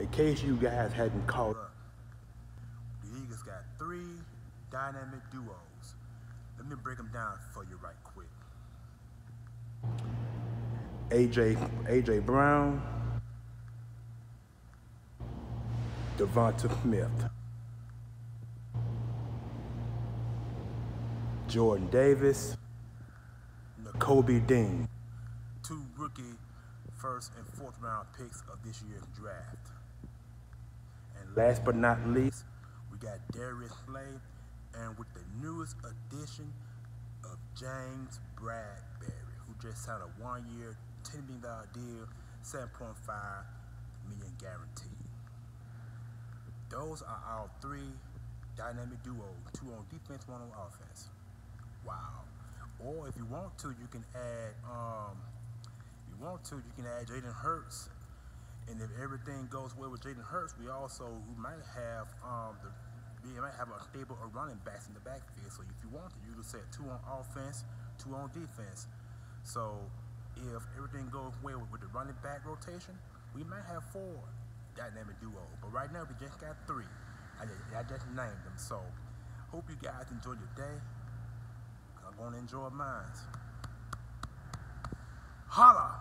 in case you guys hadn't caught up, the Eagles got three dynamic duos. Let me break them down for you right quick. AJ AJ Brown, Devonta Smith, Jordan Davis, Kobe Dean, two rookie first and fourth round picks of this year's draft. Last but not least, we got Darius Slay, and with the newest addition of James Bradberry, who just signed a one-year, $10 million deal, 7.5 million guaranteed. Those are our three dynamic duos, two on defense, one on offense. Wow. Or if you want to, you can add, um, if you want to, you can add Jalen Hurts. And if everything goes well with Jalen Hurts, we also we might have um, the we might have a stable of running backs in the backfield. So if you want to, you can set two on offense, two on defense. So if everything goes well with the running back rotation, we might have four dynamic duo. But right now we just got three. I just, I just named them. So hope you guys enjoy your day. I'm gonna enjoy mine. Holla!